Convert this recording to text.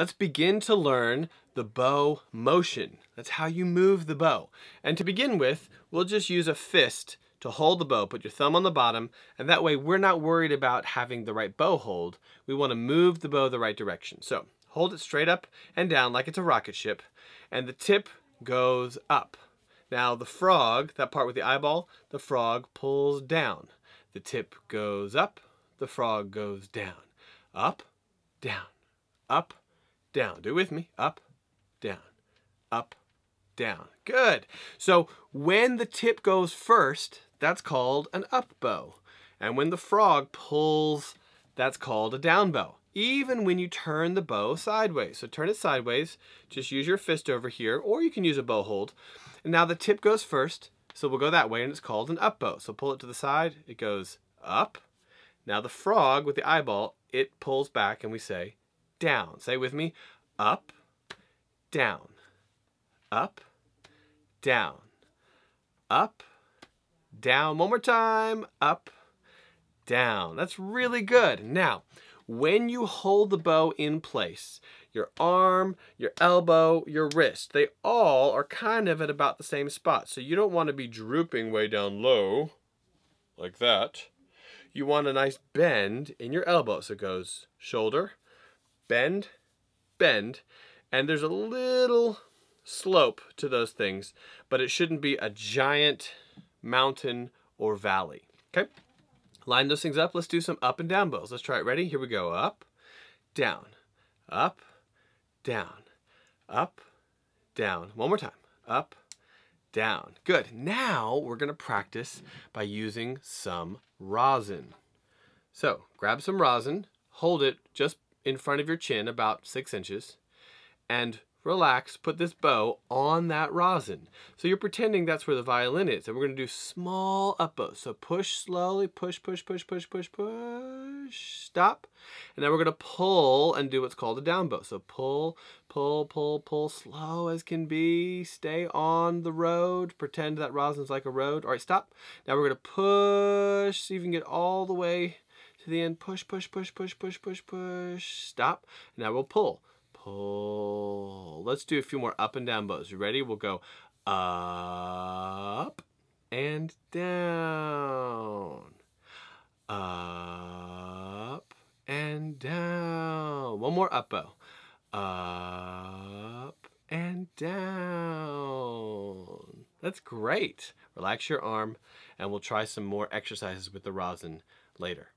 let's begin to learn the bow motion. That's how you move the bow. And to begin with, we'll just use a fist to hold the bow. Put your thumb on the bottom, and that way we're not worried about having the right bow hold. We want to move the bow the right direction. So hold it straight up and down like it's a rocket ship, and the tip goes up. Now the frog, that part with the eyeball, the frog pulls down. The tip goes up, the frog goes down. Up, down, up, down. Do it with me. Up, down, up, down. Good. So when the tip goes first, that's called an up bow. And when the frog pulls, that's called a down bow. Even when you turn the bow sideways. So turn it sideways, just use your fist over here, or you can use a bow hold. And now the tip goes first, so we'll go that way, and it's called an up bow. So pull it to the side, it goes up. Now the frog with the eyeball, it pulls back, and we say down. Say with me, up, down, up, down, up, down. One more time, up, down. That's really good. Now, when you hold the bow in place, your arm, your elbow, your wrist, they all are kind of at about the same spot. So you don't want to be drooping way down low, like that. You want a nice bend in your elbow. So it goes shoulder, bend, bend, and there's a little slope to those things, but it shouldn't be a giant mountain or valley. Okay? Line those things up. Let's do some up and down bows. Let's try it. Ready? Here we go. Up, down, up, down, up, down. One more time. Up, down. Good. Now we're going to practice by using some rosin. So grab some rosin, hold it just in front of your chin, about six inches, and relax, put this bow on that rosin. So you're pretending that's where the violin is. And we're going to do small up bows. So push slowly, push, push, push, push, push, push, stop. And then we're going to pull and do what's called a down bow. So pull, pull, pull, pull, slow as can be. Stay on the road. Pretend that rosin's like a road. All right, stop. Now we're going to push, see if you can get all the way the end. Push, push, push, push, push, push, push. Stop. Now we'll pull pull. Let's do a few more up and down bows. You ready? We'll go up and down. Up and down. One more up bow. Up and down. That's great. Relax your arm and we'll try some more exercises with the rosin later.